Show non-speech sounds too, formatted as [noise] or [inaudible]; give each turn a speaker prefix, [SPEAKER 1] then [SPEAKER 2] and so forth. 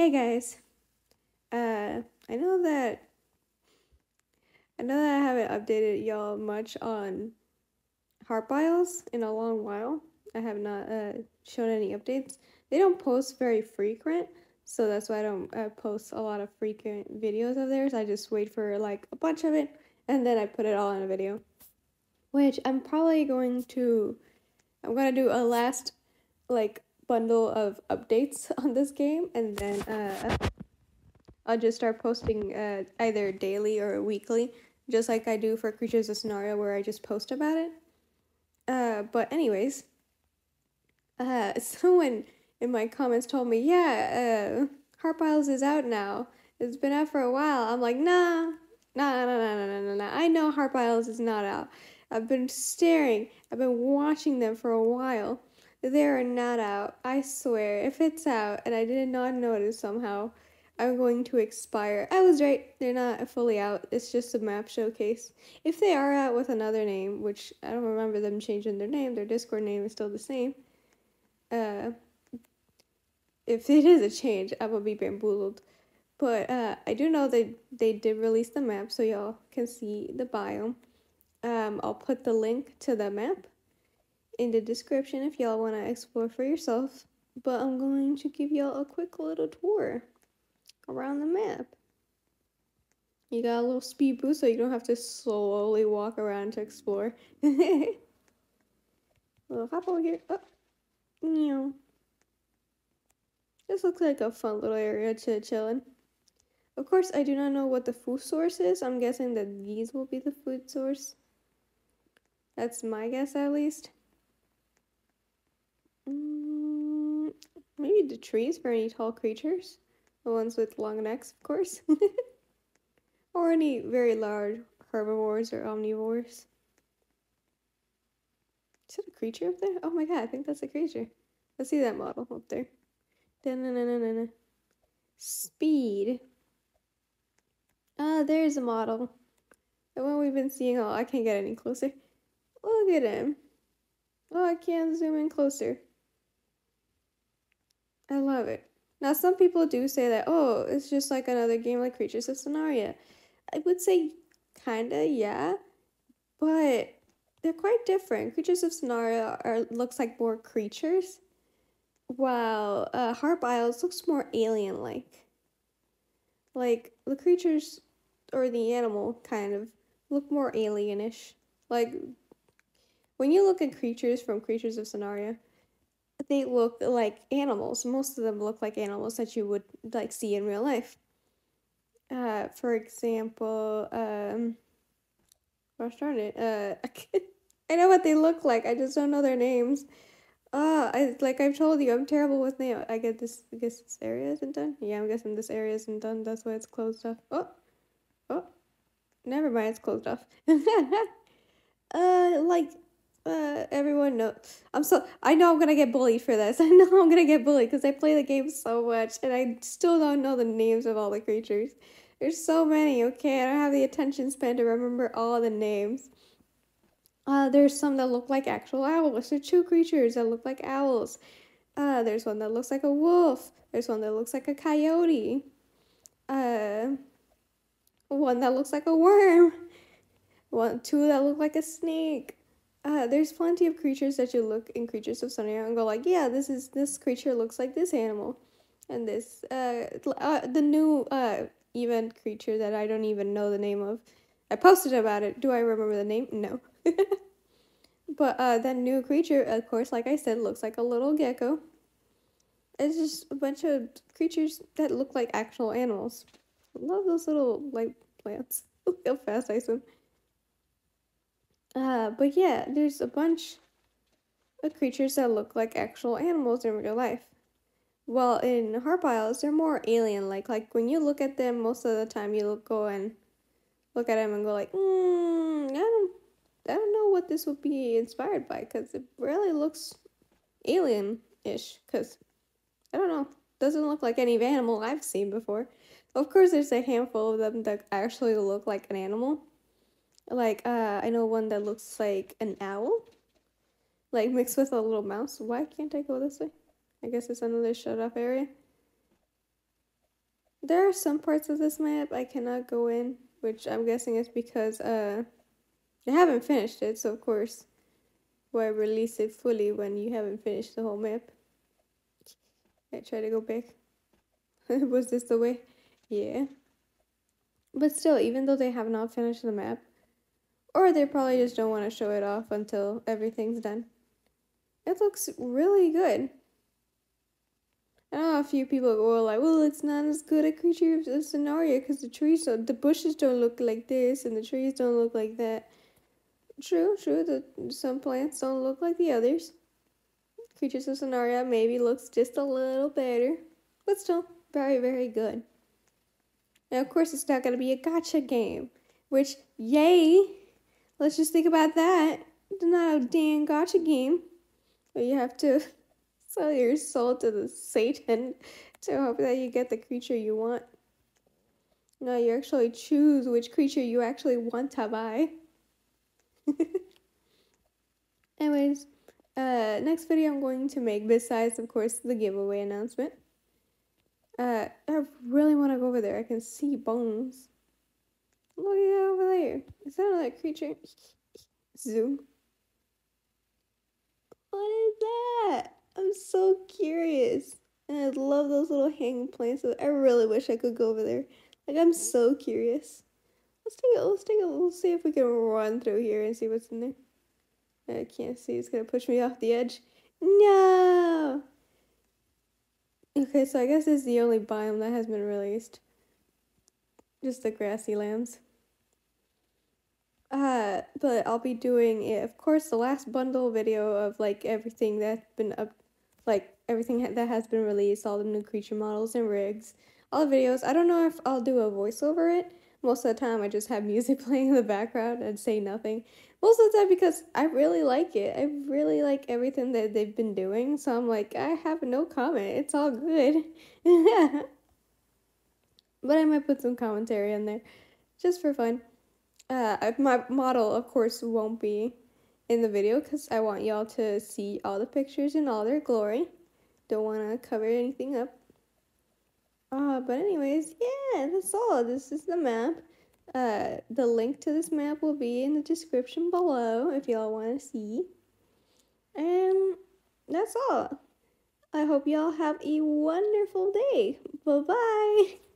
[SPEAKER 1] Hey guys. Uh I know that I know that I haven't updated y'all much on Biles in a long while. I have not uh shown any updates. They don't post very frequent, so that's why I don't uh, post a lot of frequent videos of theirs. I just wait for like a bunch of it and then I put it all in a video. Which I'm probably going to I'm gonna do a last like bundle of updates [laughs] on this game and then uh, I'll just start posting uh, either daily or weekly just like I do for Creatures of Sonaria where I just post about it. Uh, but anyways, uh, [laughs] someone in my comments told me, yeah, uh, Harp Isles is out now. It's been out for a while. I'm like, nah, nah, nah, nah, nah, nah, nah, nah. I know Harp Isles is not out. I've been staring. I've been watching them for a while. They are not out. I swear. If it's out and I did not notice somehow, I'm going to expire. I was right. They're not fully out. It's just a map showcase. If they are out with another name, which I don't remember them changing their name, their Discord name is still the same. Uh, if it is a change, I will be bamboozled. But uh, I do know that they did release the map, so y'all can see the biome. Um, I'll put the link to the map in the description if y'all want to explore for yourself. But I'm going to give y'all a quick little tour around the map. You got a little speed boost so you don't have to slowly walk around to explore. [laughs] little hop over here. Oh, meow. This looks like a fun little area to chill in. Of course, I do not know what the food source is. I'm guessing that these will be the food source. That's my guess, at least. Maybe the trees for any tall creatures. The ones with long necks, of course. [laughs] or any very large herbivores or omnivores. Is that a creature up there? Oh my god, I think that's a creature. Let's see that model up there. Da-na-na-na-na. Speed. Ah, there's a model. The one we've been seeing. Oh, I can't get any closer. Look at him. Oh, I can't zoom in closer. I love it. Now, some people do say that, oh, it's just like another game like Creatures of Sonaria. I would say kinda, yeah, but they're quite different. Creatures of Sonaria are looks like more creatures, while uh, Harp Isles looks more alien-like. Like the creatures or the animal kind of look more alienish. Like when you look at creatures from Creatures of Sonaria, they look like animals. Most of them look like animals that you would like see in real life. Uh, for example, um, where started? Uh, [laughs] I know what they look like. I just don't know their names. Uh, I like I've told you, I'm terrible with names. I get this. I guess this area isn't done. Yeah, I'm guessing this area isn't done. That's why it's closed off. Oh, oh, never mind. It's closed off. [laughs] uh, like everyone knows. I'm so. I know I'm gonna get bullied for this. [laughs] I know I'm gonna get bullied because I play the game so much and I still don't know the names of all the creatures. There's so many. Okay, I don't have the attention span to remember all the names. Uh, there's some that look like actual owls. There's two creatures that look like owls. Uh, there's one that looks like a wolf. There's one that looks like a coyote. Uh, one that looks like a worm. One, two that look like a snake uh, there's plenty of creatures that you look in Creatures of Sonaria and go like, yeah, this is this creature looks like this animal, and this uh, uh the new uh event creature that I don't even know the name of. I posted about it. Do I remember the name? No. [laughs] but uh, that new creature, of course, like I said, looks like a little gecko. It's just a bunch of creatures that look like actual animals. Love those little like plants. [laughs] Look how fast I swim. Uh, but yeah, there's a bunch of creatures that look like actual animals in real life. Well, in Harp Isles, they're more alien-like. Like when you look at them, most of the time you go and look at them and go like, mm, I don't, I don't know what this would be inspired by, because it really looks alien-ish. Because I don't know, doesn't look like any animal I've seen before. Of course, there's a handful of them that actually look like an animal. Like, uh, I know one that looks like an owl, like mixed with a little mouse. Why can't I go this way? I guess it's another shut off area. There are some parts of this map I cannot go in, which I'm guessing is because uh, I haven't finished it, so of course, why release it fully when you haven't finished the whole map? I try to go back. [laughs] Was this the way? Yeah. But still, even though they have not finished the map, or they probably just don't want to show it off until everything's done, it looks really good. I know a few people go like, well, it's not as good a creature of Sonaria because the trees, don't, the bushes don't look like this and the trees don't look like that. True, true. The some plants don't look like the others. Creatures of Sonaria maybe looks just a little better, but still very, very good. Now, of course, it's not going to be a gotcha game, which, yay! Let's just think about that. It's not a damn gotcha game. But you have to [laughs] sell your soul to the Satan to hope that you get the creature you want. No, you actually choose which creature you actually want to buy. [laughs] Anyways, uh, next video I'm going to make, besides, of course, the giveaway announcement, uh, I really want to go over there. I can see bones. Look at that that creature? Zoom. What is that? I'm so curious. And I love those little hanging plants. I really wish I could go over there. Like I'm so curious. Let's take a let's take a let's see if we can run through here and see what's in there. I can't see, it's gonna push me off the edge. No! Okay, so I guess this is the only biome that has been released. Just the grassy lands. Uh, but I'll be doing, it, of course, the last bundle video of like everything that's been up, like everything that has been released, all the new creature models and rigs, all the videos. I don't know if I'll do a voiceover it. Most of the time, I just have [laughs] music playing in the background and say nothing most of the time because I really like it. I really like everything that they've been doing. So I'm like, I have no comment. It's all good. [laughs] but I might put some commentary in there just for fun. Uh, my model, of course, won't be in the video because I want y'all to see all the pictures in all their glory. Don't want to cover anything up. Uh, but anyways, yeah, that's all. This is the map. Uh, the link to this map will be in the description below if y'all want to see. And that's all. I hope y'all have a wonderful day. Bye bye. [laughs]